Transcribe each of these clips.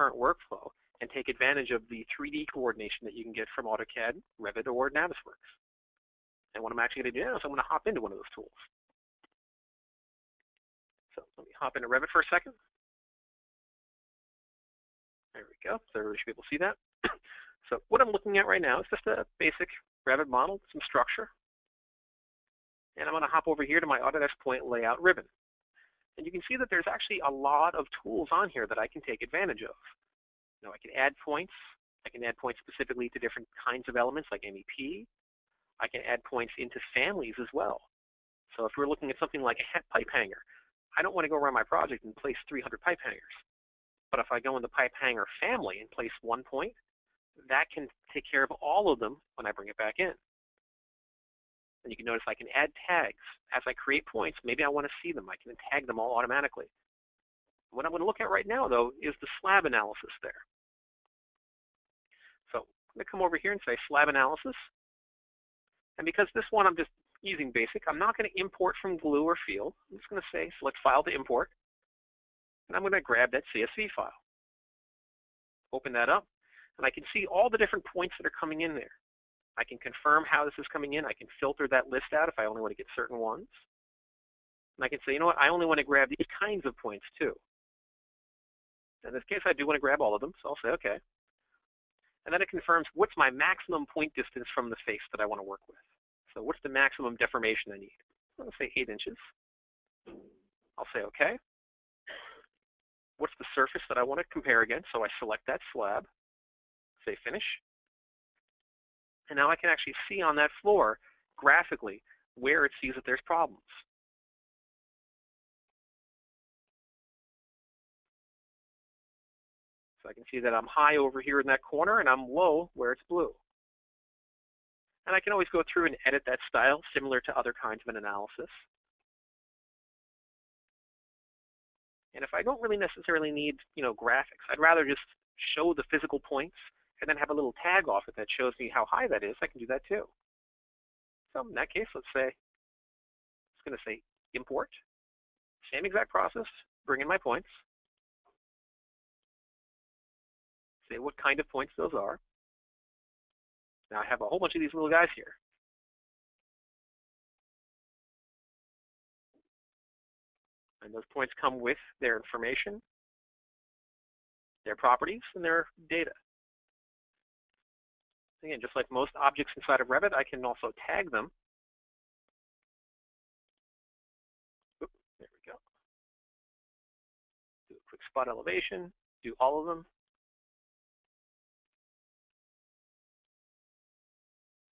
current workflow and take advantage of the 3D coordination that you can get from AutoCAD, Revit, or Navisworks. And what I'm actually going to do now is I'm going to hop into one of those tools. So let me hop into Revit for a second. There we go. So everybody should be able to see that. so what I'm looking at right now is just a basic Revit model, some structure. And I'm going to hop over here to my Autodesk Point Layout ribbon. And you can see that there's actually a lot of tools on here that I can take advantage of. Now I can add points. I can add points specifically to different kinds of elements like MEP. I can add points into families as well. So if we're looking at something like a pipe hanger, I don't want to go around my project and place 300 pipe hangers. But if I go in the pipe hanger family and place one point, that can take care of all of them when I bring it back in. And you can notice I can add tags. As I create points, maybe I want to see them. I can tag them all automatically. What I'm going to look at right now, though, is the slab analysis there. So I'm going to come over here and say slab analysis. And because this one I'm just using basic, I'm not going to import from glue or field. I'm just going to say select file to import. And I'm going to grab that CSV file. Open that up. And I can see all the different points that are coming in there. I can confirm how this is coming in. I can filter that list out if I only want to get certain ones. And I can say, you know what, I only want to grab these kinds of points too. In this case, I do want to grab all of them, so I'll say OK. And then it confirms what's my maximum point distance from the face that I want to work with. So what's the maximum deformation I need? I'll say 8 inches. I'll say OK. What's the surface that I want to compare against? So I select that slab, say Finish. And now I can actually see on that floor graphically where it sees that there's problems. So I can see that I'm high over here in that corner and I'm low where it's blue. And I can always go through and edit that style similar to other kinds of an analysis. And if I don't really necessarily need, you know, graphics, I'd rather just show the physical points and then have a little tag off it that shows me how high that is, I can do that too. So in that case, let's say, it's going to say import. Same exact process, bring in my points. Say what kind of points those are. Now I have a whole bunch of these little guys here. And those points come with their information, their properties, and their data. Again, just like most objects inside of Revit, I can also tag them. Oop, there we go. Do a quick spot elevation, do all of them.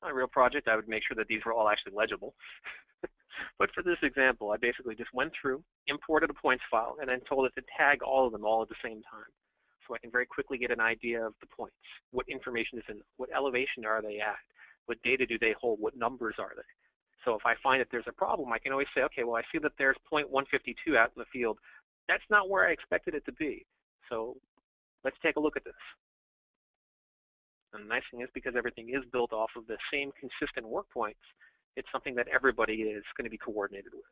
On a real project, I would make sure that these were all actually legible. but for this example, I basically just went through, imported a points file, and then told it to tag all of them all at the same time so I can very quickly get an idea of the points. What information is in? What elevation are they at? What data do they hold? What numbers are they? So if I find that there's a problem, I can always say, okay, well, I see that there's 0.152 out in the field. That's not where I expected it to be. So let's take a look at this. And the nice thing is because everything is built off of the same consistent work points, it's something that everybody is going to be coordinated with.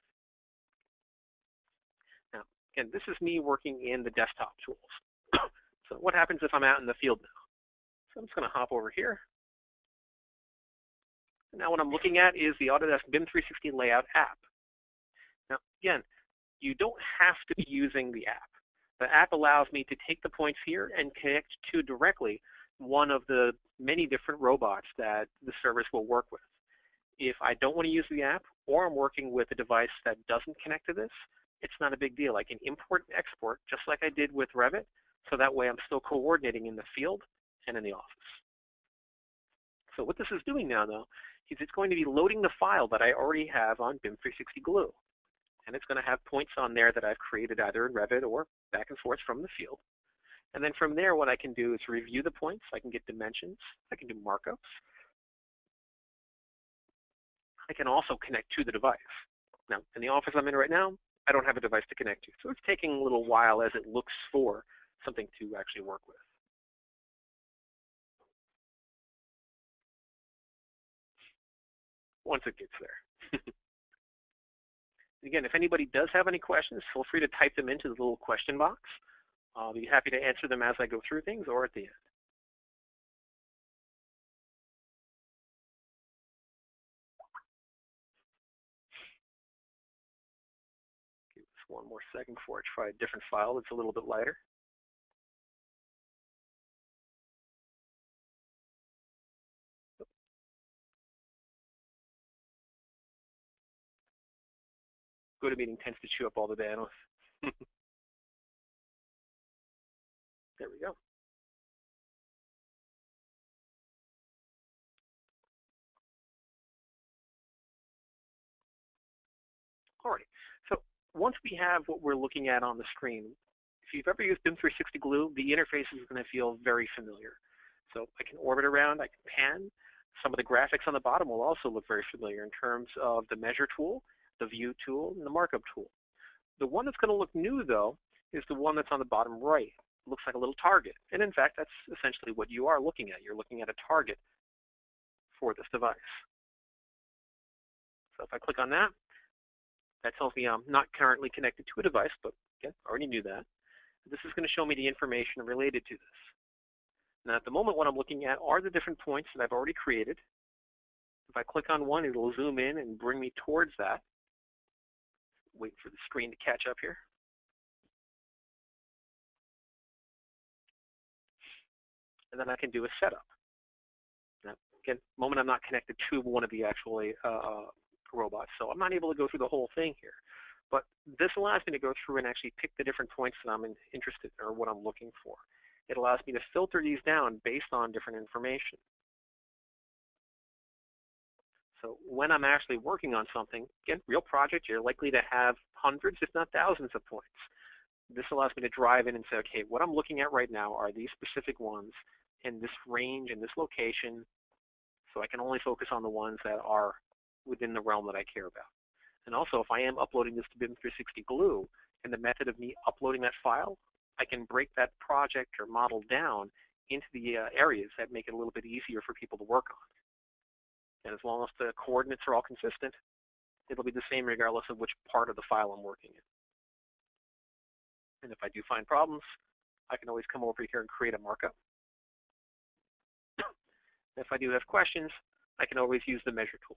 Now, again, this is me working in the desktop tools. So what happens if I'm out in the field now? So I'm just going to hop over here. Now what I'm looking at is the Autodesk BIM 360 Layout app. Now again, you don't have to be using the app. The app allows me to take the points here and connect to directly one of the many different robots that the service will work with. If I don't want to use the app or I'm working with a device that doesn't connect to this, it's not a big deal. I can import and export just like I did with Revit so that way I'm still coordinating in the field and in the office. So what this is doing now, though, is it's going to be loading the file that I already have on BIM 360 Glue. And it's going to have points on there that I've created either in Revit or back and forth from the field. And then from there, what I can do is review the points. I can get dimensions. I can do markups. I can also connect to the device. Now, in the office I'm in right now, I don't have a device to connect to. So it's taking a little while as it looks for something to actually work with. Once it gets there. Again, if anybody does have any questions, feel free to type them into the little question box. I'll be happy to answer them as I go through things or at the end. One more second before I try a different file that's a little bit lighter. GoToMeeting tends to chew up all the bandwidth. there we go. Alrighty, so once we have what we're looking at on the screen, if you've ever used BIM 360 Glue, the interface is going to feel very familiar. So I can orbit around, I can pan. Some of the graphics on the bottom will also look very familiar in terms of the measure tool the view tool, and the markup tool. The one that's going to look new, though, is the one that's on the bottom right. It looks like a little target. And in fact, that's essentially what you are looking at. You're looking at a target for this device. So if I click on that, that tells me I'm not currently connected to a device, but I already knew that. This is going to show me the information related to this. Now at the moment what I'm looking at are the different points that I've already created. If I click on one, it'll zoom in and bring me towards that wait for the screen to catch up here. And then I can do a setup. Now, again, moment I'm not connected to one of the actual uh, robots, so I'm not able to go through the whole thing here. But this allows me to go through and actually pick the different points that I'm interested in or what I'm looking for. It allows me to filter these down based on different information. So when I'm actually working on something, again, real project, you're likely to have hundreds, if not thousands of points. This allows me to drive in and say, okay, what I'm looking at right now are these specific ones in this range, in this location, so I can only focus on the ones that are within the realm that I care about. And also, if I am uploading this to BIM 360 Glue, and the method of me uploading that file, I can break that project or model down into the uh, areas that make it a little bit easier for people to work on. And as long as the coordinates are all consistent, it'll be the same regardless of which part of the file I'm working in. And if I do find problems, I can always come over here and create a markup. if I do have questions, I can always use the measure tool.